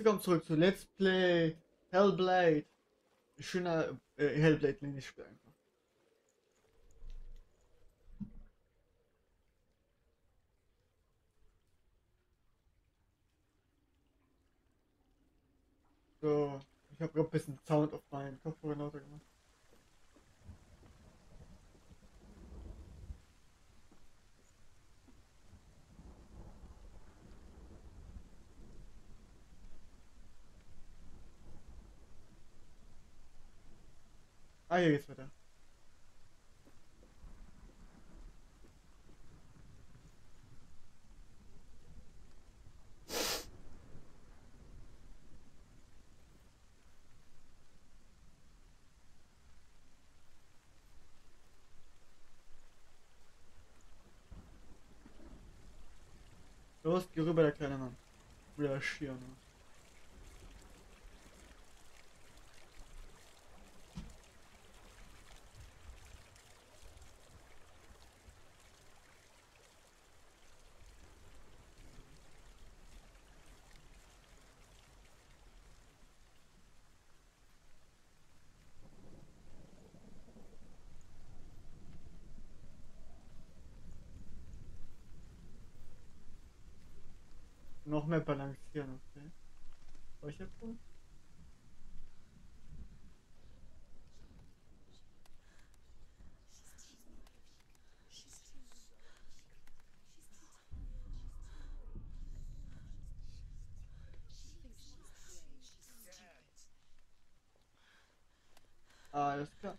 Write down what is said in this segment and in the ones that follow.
Willkommen zurück zu Let's Play Hellblade. Schöner äh, Hellblade nenne ich Spiel einfach. So, ich habe gerade ein bisschen Sound auf meinen Kopfhörer lauter gemacht. Ah, hier geht's weiter. Los, geh rüber, der kleine Mann. Oder Schierne. Noch mehr balancieren, okay. Speicherpunkt? Ah, alles klar.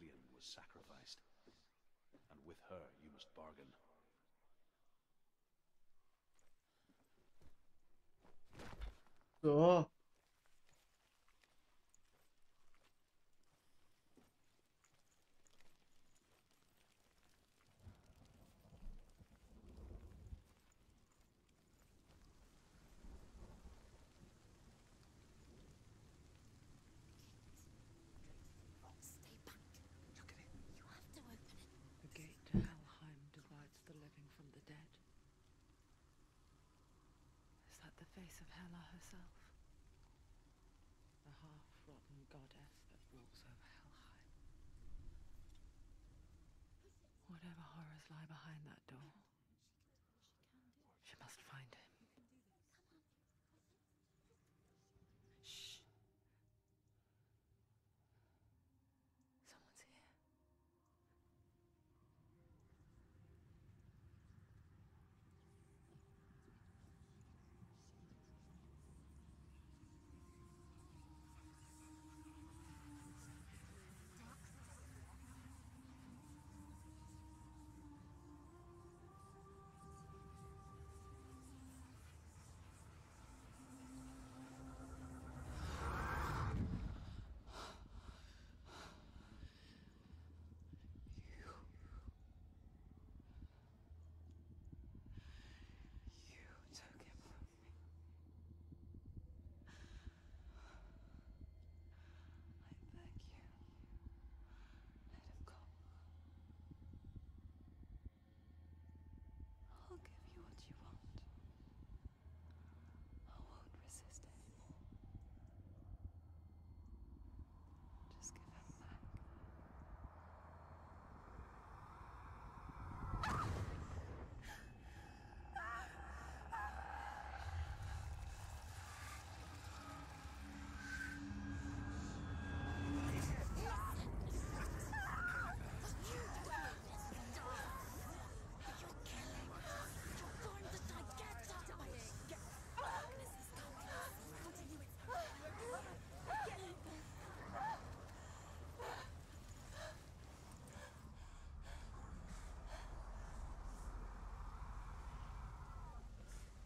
your was sacrificed, and with her you must bargain. So. Stay back. Look at it. You have to open it. The gate to Helheim divides the living from the dead. Is that the face of Hela herself? The half-rotten goddess that rules over Helheim. Whatever horrors lie behind that door,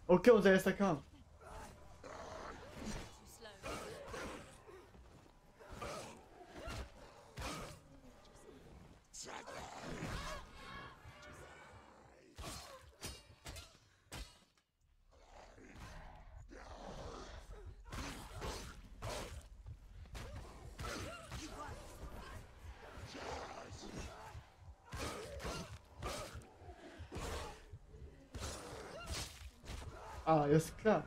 O que usa essa cama? 아, 여스카.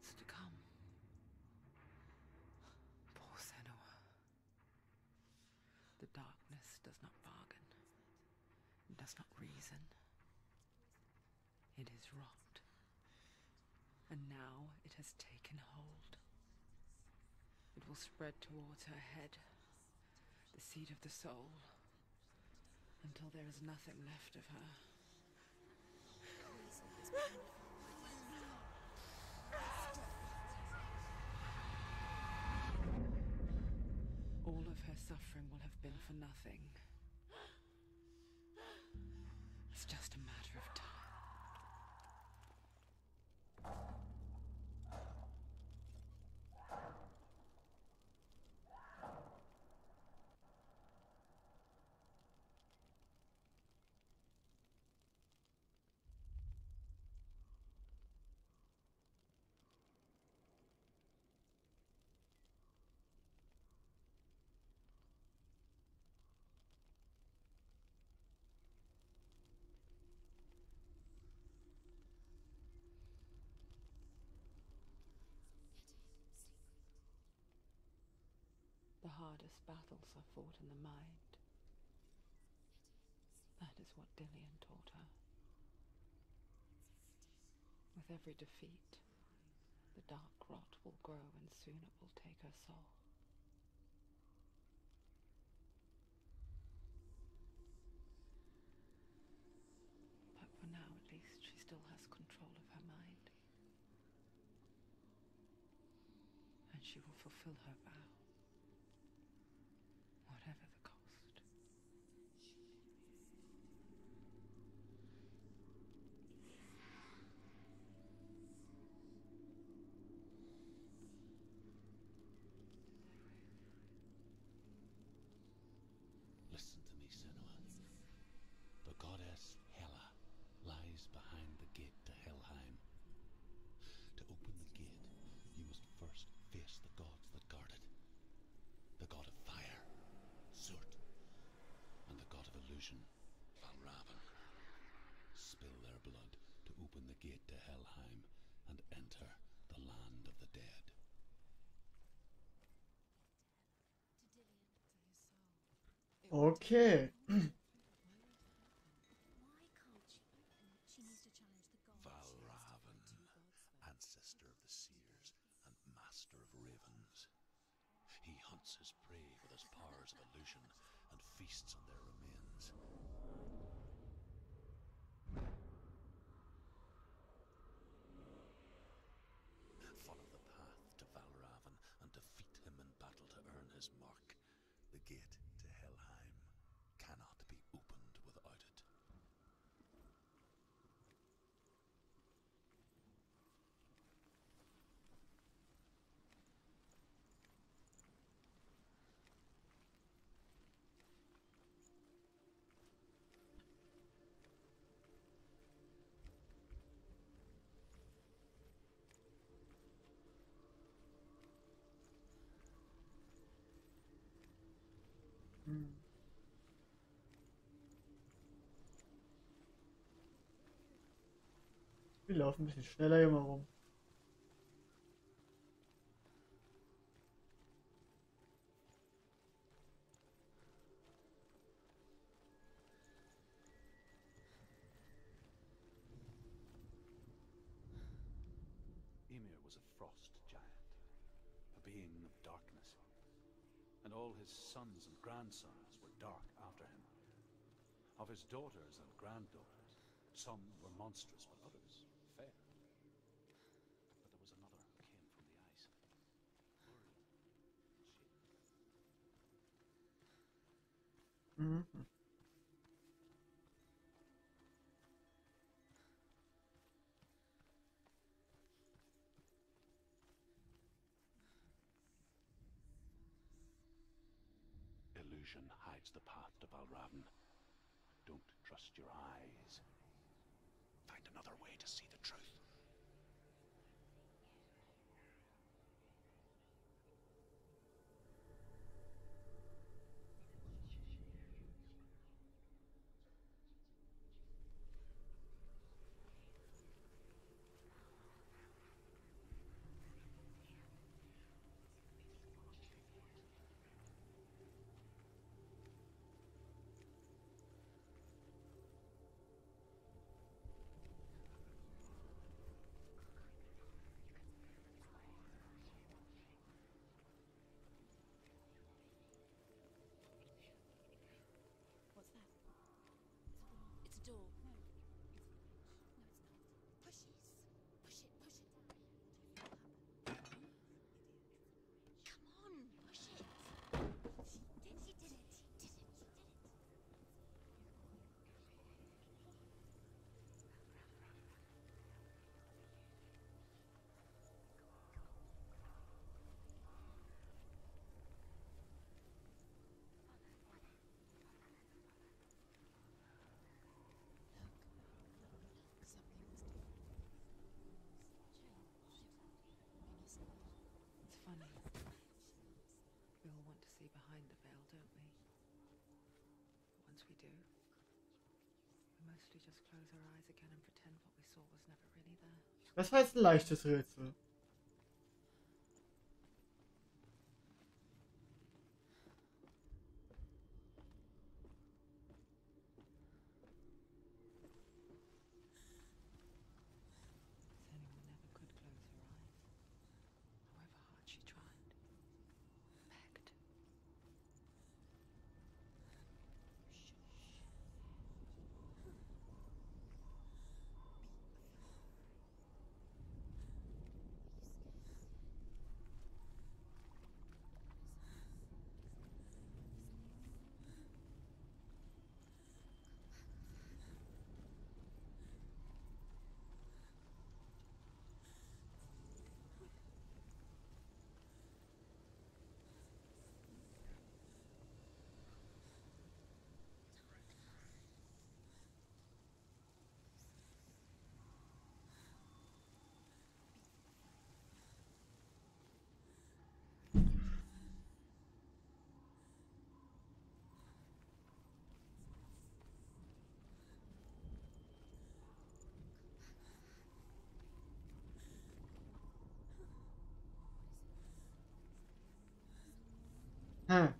What's to come. Poor Senua. The darkness does not bargain, it does not reason. It is rot. And now it has taken hold. It will spread towards her head, the seat of the soul, until there is nothing left of her. All of her suffering will have been for nothing. It's just a matter of time. The hardest battles are fought in the mind. That is what Dillion taught her. With every defeat, the dark rot will grow and soon it will take her soul. But for now, at least, she still has control of her mind. And she will fulfill her vow. Whatever the cost. Listen to me, Senua. The goddess Hela lies behind the gate to Helheim. To open the gate, you must first face the gods that guard it. The god of fire, Surt, and the god of illusion, Valravn. Spill their blood to open the gate to Helheim and enter the land of the dead. Okay. Why can't she open? She needs to challenge the gods. Valravn, ancestor of the seers and master of ravens. He hunts his prey with his powers of illusion and feasts on their remains. Wir laufen ein bisschen schneller hier mal rum. Ymir was a frost giant, a being of darkness, and all his sons and grandsons were dark after him. Of his daughters and granddaughters, some were monstrous, but others fair. But there was another who came from the ice. Buri, Mhm. Illusion hides the path to Valravn. Don't trust your eyes. Find another way to see the truth. What's that? It's a door. No. No, it's not. Push it. Push it, push it. Come on, push it. She did, she did it. She did it, she did it. Something must have changed. It's funny. We all behind the veil, don't we? Once we do, we mostly just close our eyes again and pretend what we saw was never really there. Das war jetzt ein leichtes Rätsel. Selim never could close her eyes. However hard she tried. Begged. Hm.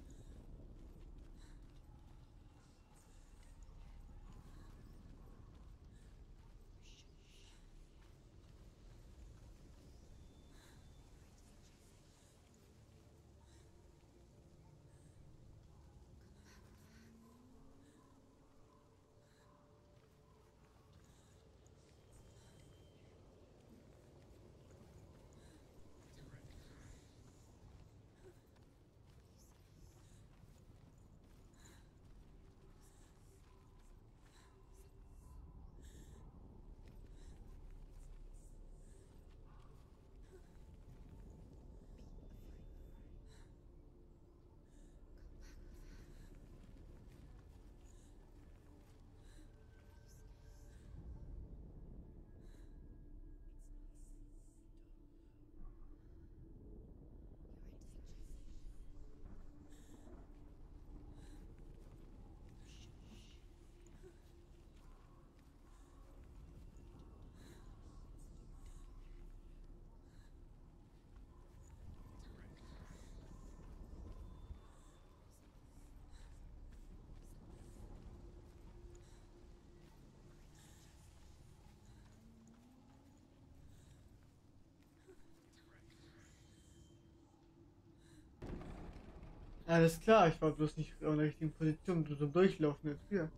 Alles klar, ich war bloß nicht in der richtigen Position zum Durchlaufen der Tür.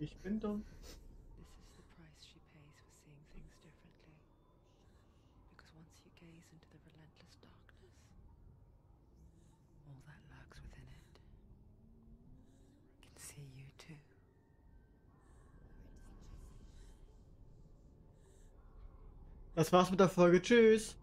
Ich bin dumm. Das war's mit der Folge. Tschüss.